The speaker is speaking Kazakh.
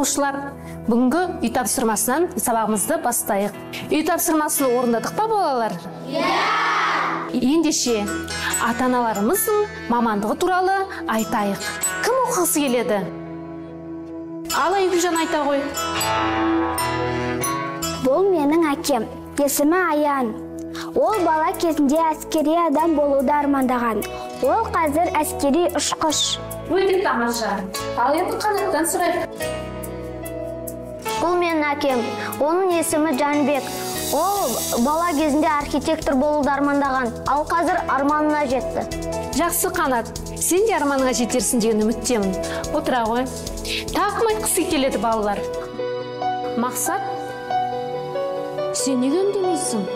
бүгінгі үй тапсырмасынан сабағымызды бастайық. Үй тапсырмасын орындадық па балалар? Иә! Ендеше ата аналарымыздың мамандығы туралы айтайық. Кім оқығысы келеді? Ал айгүлжан айта ғой. Бұл менің әкем есімі аян. Ол бала кезінде әскери адам болуды армандаған. Ол қазір әскери ұшқыш. Өте тамаша. Ал енді қанаттан сұрайық. Бұл менің әкем. Оның есімі жәнібек. Ол бала кезінде архитектор болуды армандаған. Ал қазір арманына жетті. Жақсы қанат. Сен де арманыңа жетерсің деген үміттемін. Отыра ғой. Тағы кім айтқысы келеді балалар. Мақсат? Сен неге үндемейсің?